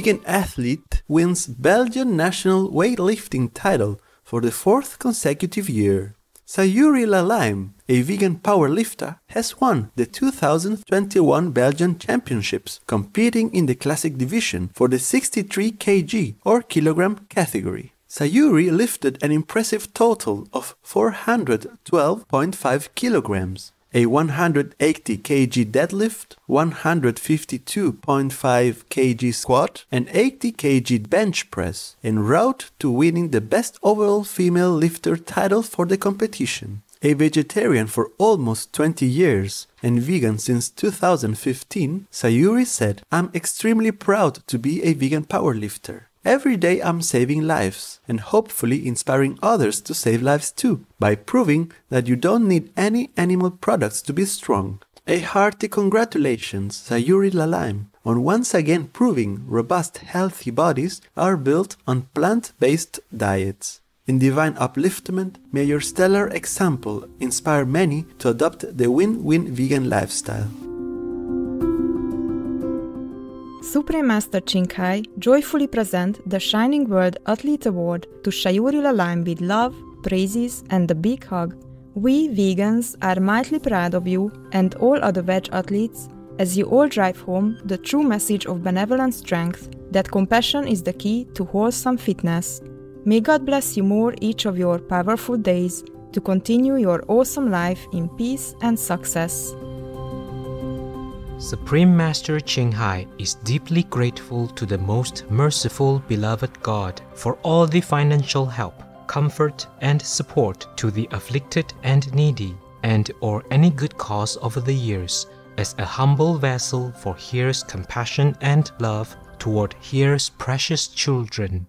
vegan athlete wins Belgian national weightlifting title for the fourth consecutive year. Sayuri Lalime, a vegan powerlifter, has won the 2021 Belgian Championships, competing in the classic division for the 63 kg or kilogram category. Sayuri lifted an impressive total of 412.5 kilograms, a 180 kg deadlift, 152.5 kg squat, and 80 kg bench press, en route to winning the best overall female lifter title for the competition. A vegetarian for almost 20 years and vegan since 2015, Sayuri said, I'm extremely proud to be a vegan powerlifter. Every day I'm saving lives and hopefully inspiring others to save lives too by proving that you don't need any animal products to be strong. A hearty congratulations, Sayuri Lalime, on once again proving robust, healthy bodies are built on plant based diets. In divine upliftment, may your stellar example inspire many to adopt the win win vegan lifestyle. Supreme Master Ching Hai joyfully present the Shining World Athlete Award to Sayuri Lalime with love, praises, and a big hug. We vegans are mightily proud of you and all other veg athletes as you all drive home the true message of benevolent strength that compassion is the key to wholesome fitness. May God bless you more each of your powerful days to continue your awesome life in peace and success. Supreme Master Ching Hai is deeply grateful to the most merciful beloved God for all the financial help, comfort, and support to the afflicted and needy, and or any good cause over the years, as a humble vessel for Here's compassion and love toward Here's precious children.